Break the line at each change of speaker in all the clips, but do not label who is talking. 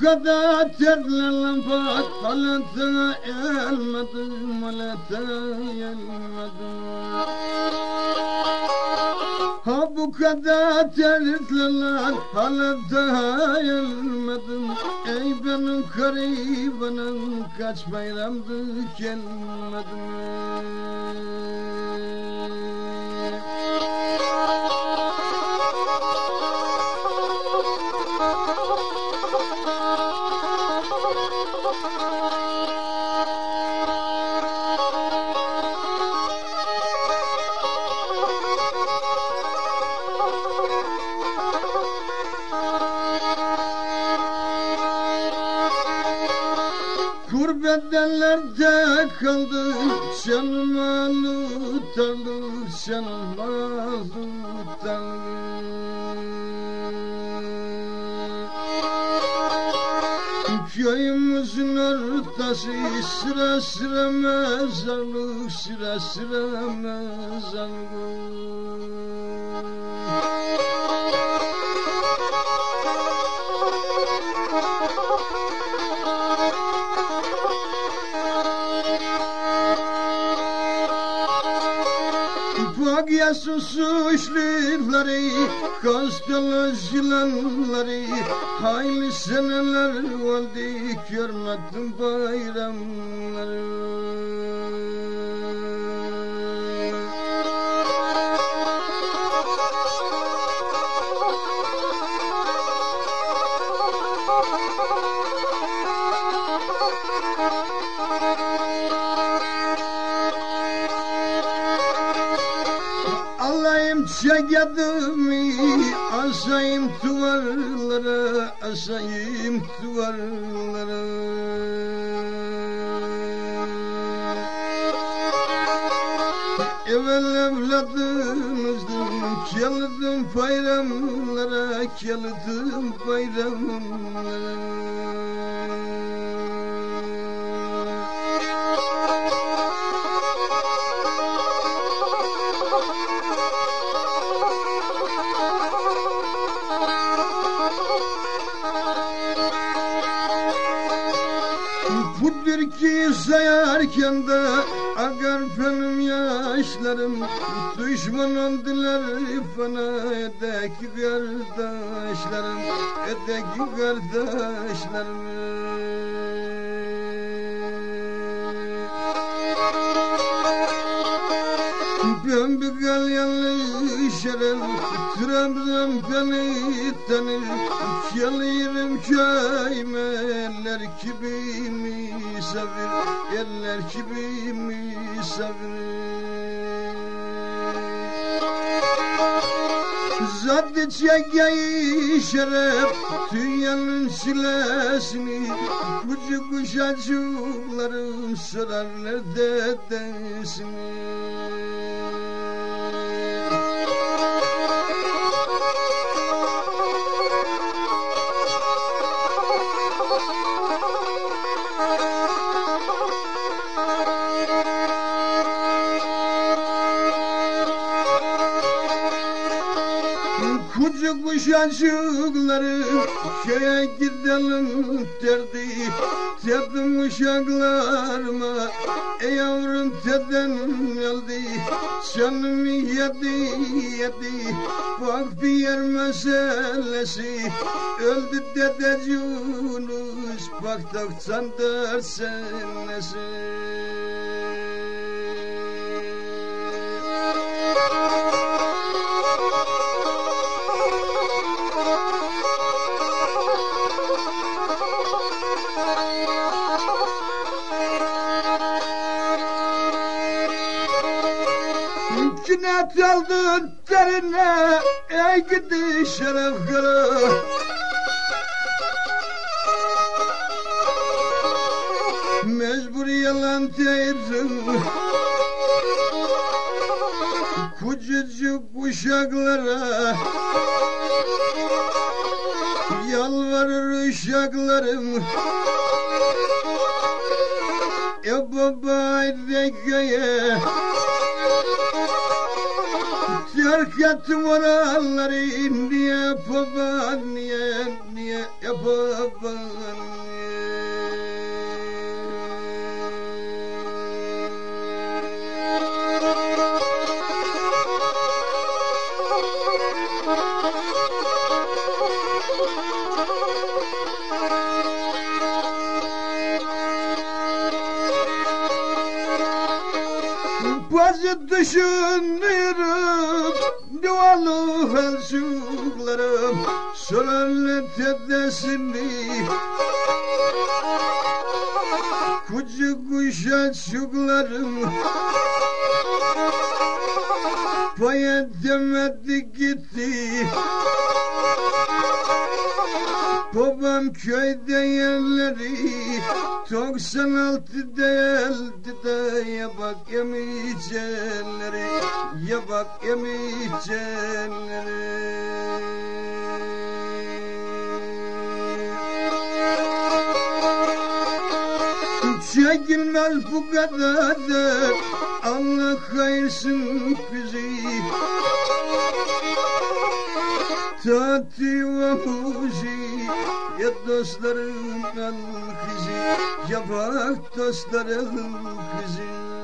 Kadar terlerim bak Halatına elmedim Halatına elmedim Ha bu kadar terlerim Halatına elmedim Ey benim garibanım Kaç bayramdır gelmedim Gurbetlerde kaldı Canım alıtandı Canım Köyümüzün ortası sıra sıra mezarlık sıra sıra mezarlık Ya suçluları, kastalı yılanları Hayli seneler oldu görmedim bayramları Çekadımı asayım duvarlara asayım duvarlara. Evvel evladımızdım Geldim bayramlara Geldim bayramlara sayarken de Agar benim yaşlarım Düşman oldular bana Edeki kardeşlerim Edeki kardeşlerim Ben bir galyanlı şeref Trabzon beni tanır Gelirim köyme Eller gibi misafir Eller gibi misafir Zadı çekeyi şeref Dünyanın silesini. Kucu kuşacıklarım Sorarlar dedesini Kucu kuşacıkları köye gidelim derdi Dedim uşaklarıma ey yavrum deden geldi Canımı yedi yedi. Bak bir yer meselesi Öldü dede Yunus. Bak 94 senesi Cinnet aldın derine ey gidi şeref Mecbur yalan değilsin Kucucuk uşaklara Yalvarır uşaklarım. E baba köye Terk ettim oraları niye baba niye niye Bazı düşünürüm Dualı felçuklarım Sorarlar tedesini Kucu kuşa çuklarım Paya demedi gitti Babam köyde yerleri 96 değildi de ya bak yemeyeceğleri Ya bak yemeyeceğleri Çekilmez bu kadar da Allah hayırsın bizi. Tati ve Ya dostlarım al kızı Ya bak dostlarım kızı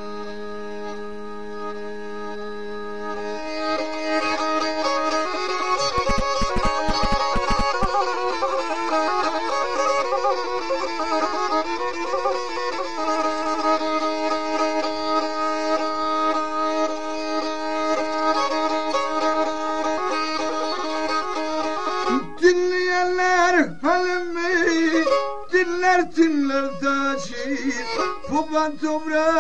Kumban Tumra!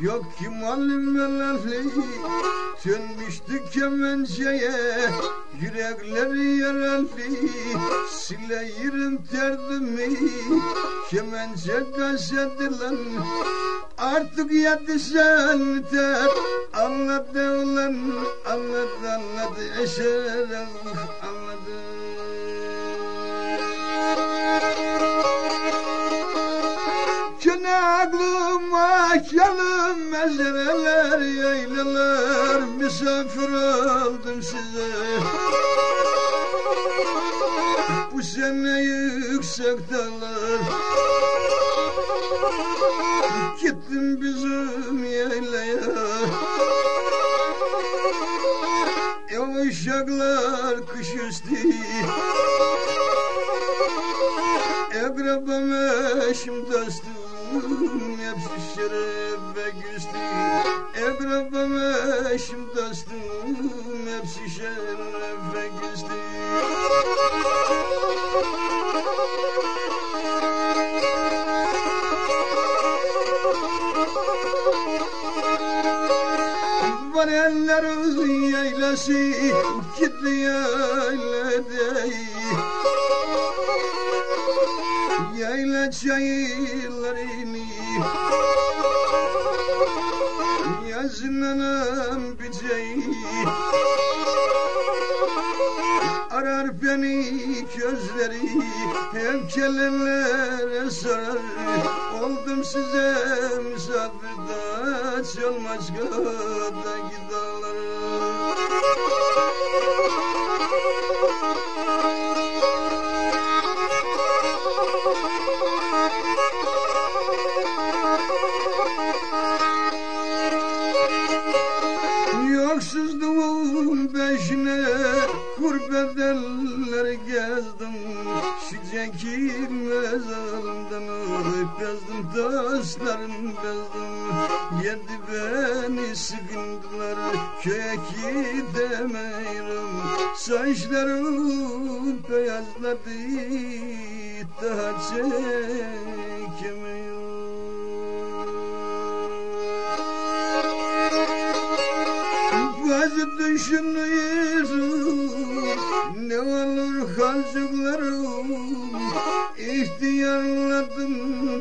Yok ki malim melali Dönmüştü kemençeye Yürekleri yaralı Sileyirim derdimi. Kemençe kaşadı lan Artık yattı sen ter Anladı ulan Anladı anladı Eşer anladı. Çanaklım akyalım mezereler yaylalar Misafir oldum size. Bu sene yüksek dağlar. Gittim bizim yaylaya. Ev uşaklar kış üstü. Ekrabam eşim dostum Hepsi şeref ve güçlü Ekrabam eşim dostum. Hepsi şeref ve güçlü Var ellerin yaylası Gitti yaylada Yayla çayırlarını Yazın anam biceyi Arar beni gözleri Hem kelenlere sorar Oldum size misafirde Çalmaz kadar gidarlar Şu çekilmez alımdan bezdim dostlarım bezdim Yedi beni sıkıntılar köye gidemiyorum Saçlarım beyazladı daha çekemiyorum. Bazı düşünüyorum Ne olur halcıklarım İhtiyarladım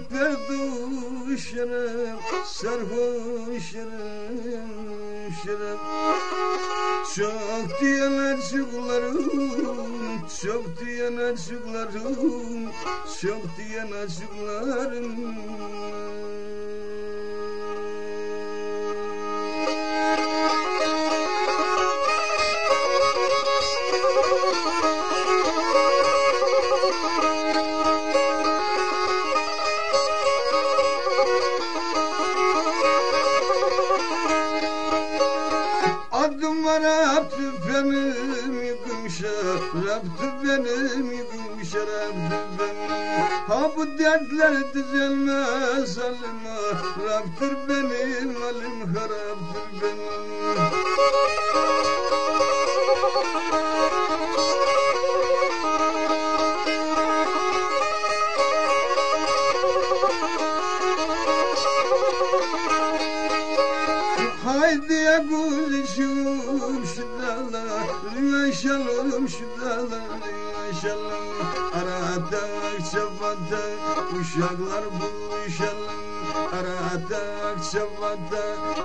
perdu şeref Sarhoş şeref. Şeref Çok diyen açıklarım Çok diyen açıklarım Çok diyen açıklarım düzelmez alıma Raptır benim alim haraptır benim Yaşalım Arada çabada Uşaklar buluşalım Arada çabada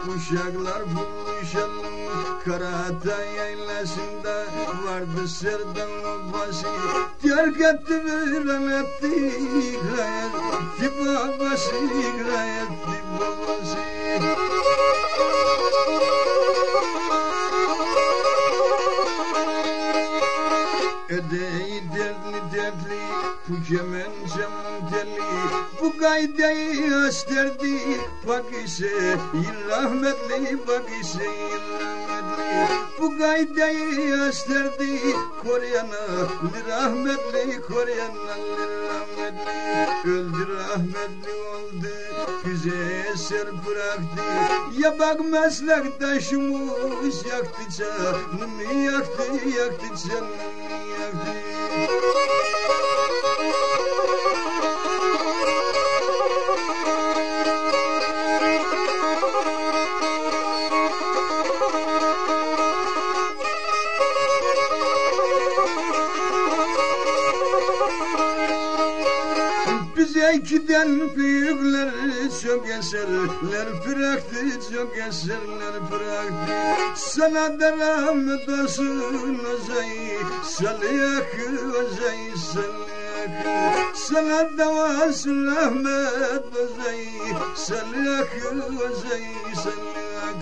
Uşaklar buluşalım Karata yaylasında Vardı serdan obası Terk etti veren etti Gayet etti babası Gayet etti babası kemencem deli Bu gaydeyi asterdi Bak ise rahmetli Bak ise rahmetli. Bu gaydeyi asterdi Koryana rahmetli Koryana rahmetli. Öldü rahmetli oldu Bize eser bıraktı. Ya bak meslektaşımız Yaktı canımı yaktı Yaktı canımı yaktı Bize giden büyükler çok eserler bıraktı çok eserler bıraktı. Sana da rahmet olsun Ozay Salyak Ozay Salyak Sana olsun rahmet Ozay Salyak Ozay Salyak